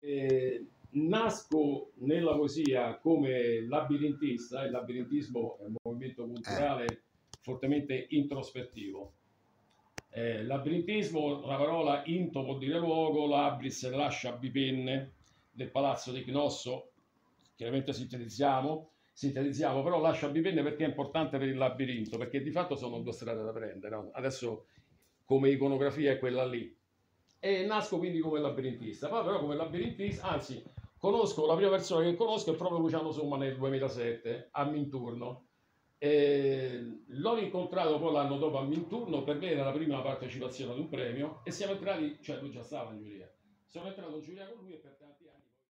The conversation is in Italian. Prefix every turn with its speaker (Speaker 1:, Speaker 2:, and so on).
Speaker 1: Eh, nasco nella poesia come labirintista, il labirintismo è un movimento culturale fortemente introspettivo. Eh, labirintismo, una parola into vuol dire luogo, labris lascia bipenne del palazzo di Cnosso, chiaramente sintetizziamo, sintetizziamo, però lascia bipenne perché è importante per il labirinto, perché di fatto sono due strade da prendere. No? Adesso come iconografia è quella lì. E nasco quindi come labirintista, poi però come labirintista, anzi, conosco, la prima persona che conosco è proprio Luciano Somma nel 2007 a Minturno. E l'ho incontrato poi l'anno dopo a Minturno, per me era la prima partecipazione ad un premio e siamo entrati, cioè lui già stava in giuria, sono entrato in giuria con lui e pertanto...